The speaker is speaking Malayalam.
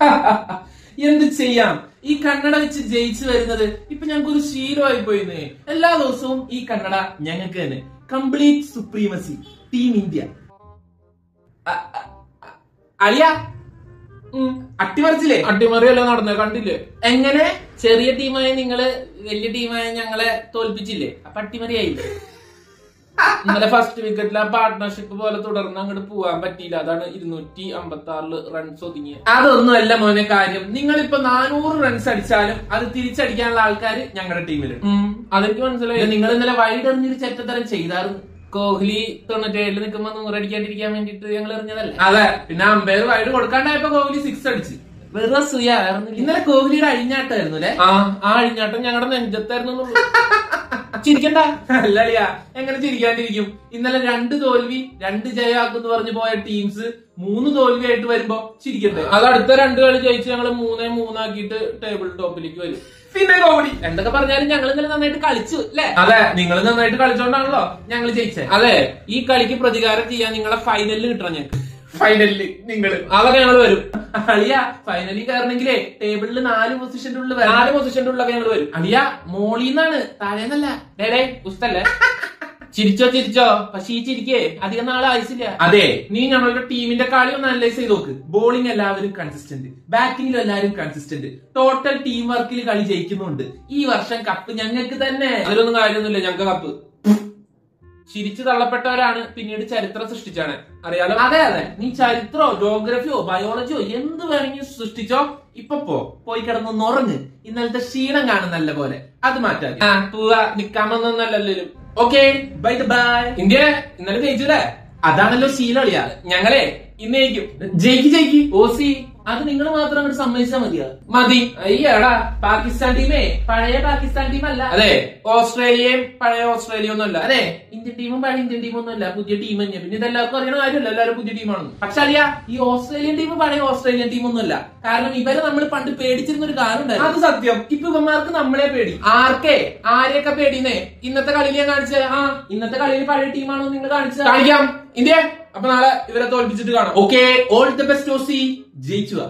എന്ത് ചെയ്യാം? ഈ കന്നഡ വെച്ച് ജയിച്ചു വരുന്നത് ഇപ്പൊ ഞങ്ങൾക്ക് ഒരു ശീലമായി പോയിന്നേ. എല്ലാ ദിവസവും ഈ കന്നഡ ഞങ്ങൾക്ക് തന്നെ. കംപ്ലീറ്റ് സുപ്രീമസി ടീം ഇന്ത്യ അലിയ അട്ടിമറിച്ചില്ലേ? അട്ടിമറിയല്ല നടന്നേ? കണ്ടില്ലേ? എങ്ങനെ? ചെറിയ ടീമായ നിങ്ങൾ വലിയ ടീമായ ഞങ്ങളെ തോൽപ്പിച്ചില്ലേ? അപ്പൊ അട്ടിമറിയായില്ലേ? ഇന്നലെ ഫസ്റ്റ് വിക്കറ്റിൽ ആ പാർട്ട്ണർഷിപ്പ് പോലെ തുടർന്ന് അങ്ങോട്ട് പോവാൻ പറ്റിയില്ല. അതാണ് ഇരുന്നൂറ്റി അമ്പത്തി ആറിൽ റൺസ് ഒതുങ്ങിയത് അതൊന്നുമല്ല മോനെ കാര്യം. നിങ്ങളിപ്പോ നാനൂറ് റൺസ് അടിച്ചാലും അത് തിരിച്ചടിക്കാനുള്ള ആൾക്കാർ ഞങ്ങളുടെ ടീമിലുണ്ട് ഉം, അതെനിക്ക് മനസ്സിലായി. നിങ്ങൾ ഇന്നലെ വൈഡ് എറിഞ്ഞൊരു ചെറ്റത്തരം ചെയ്തായിരുന്നു. കോഹ്ലി തൊണ്ണൂറ്റേഴിൽ നിൽക്കുമ്പോ നൂറടിക്കാണ്ടിരിക്കാൻ വേണ്ടിട്ട് ഞങ്ങൾ എറിഞ്ഞതല്ല? അതെ. പിന്നെ അമ്പയർ വൈഡ് കൊടുക്കാണ്ടായപ്പോ കോഹ്ലി സിക്സ് അടിച്ച്. വെറുതെ സുയായിരുന്നു ഇന്നലെ കോഹ്ലിയുടെ അഴിഞ്ഞാട്ടായിരുന്നു അല്ലെ? ആ അഴിഞ്ഞാട്ടം ഞങ്ങളുടെ നെഞ്ചത്തായിരുന്നു. ചിരിക്കണ്ട. അല്ലളിയ എങ്ങനെ ചിരിക്കാണ്ടിരിക്കും? ഇന്നലെ രണ്ട് തോൽവി രണ്ട് ജയമാക്കുന്നു പറഞ്ഞു പോയ ടീംസ് മൂന്ന് തോൽവിയായിട്ട് വരുമ്പോ ചിരിക്കണ്ടേ അത് അടുത്ത രണ്ട് കളി ജയിച്ച് ഞങ്ങൾ മൂന്നേ മൂന്നാക്കിയിട്ട് ടേബിൾ ടോപ്പിലേക്ക് വരും. പിന്നെ കോമഡി എന്തൊക്കെ പറഞ്ഞാലും ഞങ്ങൾ ഇന്നലെ നന്നായിട്ട് കളിച്ചു അല്ലേ? അതെ നിങ്ങൾ നന്നായിട്ട് കളിച്ചോണ്ടാണല്ലോ ഞങ്ങൾ ജയിച്ചേ. അതെ ഈ കളിക്ക് പ്രതികാരം ചെയ്യാൻ നിങ്ങളെ ഫൈനലിൽ കിട്ടണം ഞങ്ങൾക്ക് ഫൈനലിൽ നിങ്ങൾ. അതൊക്കെ ഞങ്ങൾ വരും. അളിയ ഫൈനലിൽ കയറണെങ്കിലേ ടേബിളിൽ നാല് പൊസിഷന്റെ ഉള്ളിൽ നാല് പൊസിഷന്റെ ഉള്ളൊക്കെ ഞങ്ങൾ വരും. അളിയ മോളിന്നാണ്. താഴേന്നല്ല നേരെ ഉസ്തല്ലേ? ചിരിച്ചോ ചിരിച്ചോ? പക്ഷെ ഈ ചിരിക്കേ അധികം നാളെ ആയിച്ചില്ല അതെ. നീ ഞങ്ങളുടെ ടീമിന്റെ കളി ഒന്ന് അനലൈസ് ചെയ്ത് നോക്ക്. ബോളിംഗ് എല്ലാവരും കൺസിസ്റ്റന്റ് ബാറ്റിംഗിലും എല്ലാവരും കൺസിസ്റ്റന്റ് ടോട്ടൽ ടീം വർക്കിൽ കളി ജയിക്കുന്നുണ്ട്. ഈ വർഷം കപ്പ് ഞങ്ങൾക്ക് തന്നെ. അതിലൊന്നും കാര്യമൊന്നുമില്ല. ഞങ്ങൾക്ക് കപ്പ് ചിരിച്ചു തള്ളപ്പെട്ടവരാണ് പിന്നീട് ചരിത്രം സൃഷ്ടിച്ചാണ് അറിയാലോ? അതെ അതെ. നീ ചരിത്രോ ജോഗ്രഫിയോ ബയോളജിയോ എന്ത് വേണമെങ്കിലും സൃഷ്ടിച്ചോ. ഇപ്പൊ പോ. പോയി കിടന്ന് ഉറങ്ങ്. ഇന്നലത്തെ ക്ഷീണം കാണും നല്ല പോലെ. അത് മാറ്റാ പൂവ. നിക്കാൻ ഓക്കെ. Bye bye. ഇന്ത്യ ഇന്നലെ ജയിച്ചില്ലേ? അതാണല്ലോ ശീലം ശീലളിയാ. ഞങ്ങളെ ഇന്ന് ജയിക്കും ജയിക്ക്. ഓസി അത് നിങ്ങൾ മാത്രം അങ്ങോട്ട് സമ്മതിച്ചാൽ മതിയാ? മതി. അയ്യടാ പാകിസ്ഥാൻ ടീമേ. പഴയ പാകിസ്ഥാൻ ടീമല്ല. അല്ല അതെ. ഓസ്ട്രേലിയയും പഴയ ഓസ്ട്രേലിയ ഒന്നും അല്ല അതെ. ഇന്ത്യൻ ടീമും പഴയ ഇന്ത്യൻ ടീമും ഒന്നും അല്ല പുതിയ ടീം തന്നെ പിന്നെ ഇതെല്ലാവർക്കും അറിയണ കാര്യമല്ല. എല്ലാവരും പുതിയ ടീമാണ് പക്ഷെ അറിയാ ഈ ഓസ്ട്രേലിയൻ ടീം പഴയ ഓസ്ട്രേലിയൻ ടീം ഒന്നും അല്ല കാരണം ഇവരെ നമ്മൾ പണ്ട് പേടിച്ചിരുന്ന ഒരു കാലം ഉണ്ടായിരുന്നു. അത് സത്യം. ഇപ്പൊ ഇവന്മാർക്ക് നമ്മളെ പേടി. ആർക്കേ? ആരെയൊക്കെ പേടിന്നേ ഇന്നത്തെ കളിയിൽ ഞാൻ കാണിച്ചത് ആ ഇന്നത്തെ കളിയിൽ പഴയ ടീമാണോ നിങ്ങൾ കാണിച്ചത്. കാണിക്കാം. ഇന്ത്യ? അപ്പൊ നാളെ ഇവരെ തോൽപ്പിച്ചിട്ട് കാണാം. Okay all the best Aussie ജയിച്ചുവാ